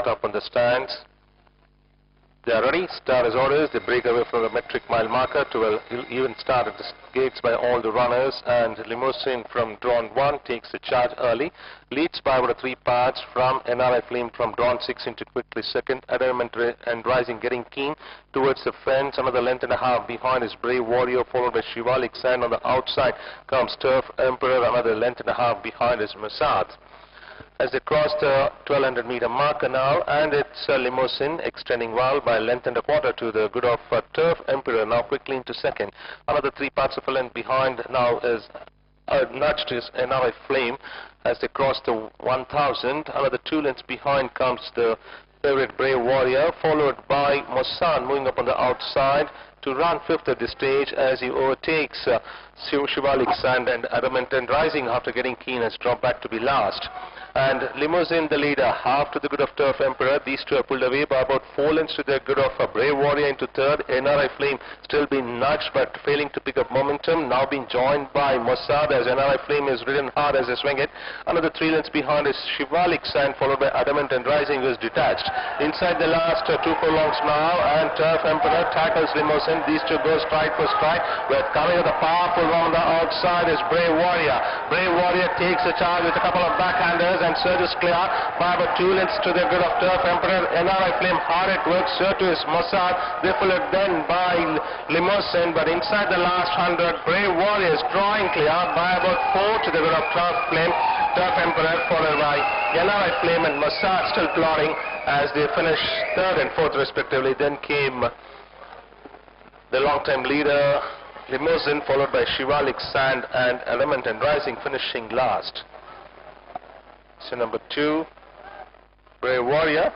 start up on the stands. They are ready. Start as orders. They break away from the metric mile marker to an even start at the gates by all the runners. And Limousine from Drawn 1 takes the charge early. Leads by about three parts from NRI Flame from Drawn 6 into quickly second. Adamant and Rising getting keen towards the fence. Another length and a half behind is Brave Warrior followed by Shivalik Sand. On the outside comes Turf Emperor. Another length and a half behind is Masad as they cross the 1200 meter marker now and it's a limousine extending well by length and a quarter to the good of uh, Turf Emperor now quickly into second. Another three parts of a length behind now is uh, nudged is NRI Flame as they cross the 1000. Another two lengths behind comes the favorite Brave Warrior followed by Mossad moving up on the outside to run fifth at this stage as he overtakes uh, Shivalik Sand and Adamant and Rising after getting keen has dropped back to be last and Limousine the leader, half to the good of Turf Emperor. These two are pulled away by about four lengths to the good of a Brave Warrior into third. NRI Flame still being nudged but failing to pick up momentum. Now being joined by Mossad as NRI Flame is ridden hard as they swing it. Another three lengths behind is Shivalik Sand followed by Adamant and Rising who is detached. Inside the last uh, two furlongs now and Turf Emperor tackles Limousine. These two go stride for stride. We're coming with a powerful the outside is Brave Warrior. Brave Warrior takes the charge with a couple of backhanders and surges clear by about two lengths to the good of Turf Emperor. NRI Flame hard at work, so to his Mossad. They followed then by Limousine, but inside the last hundred, Brave Warriors drawing clear by about four to the good of Turf Flame. Turf Emperor followed by NRI Flame and Mossad still plodding as they finish third and fourth respectively. Then came the long-time leader Limousine followed by Shivalik Sand and Element and Rising finishing last. So number two, Brave Warrior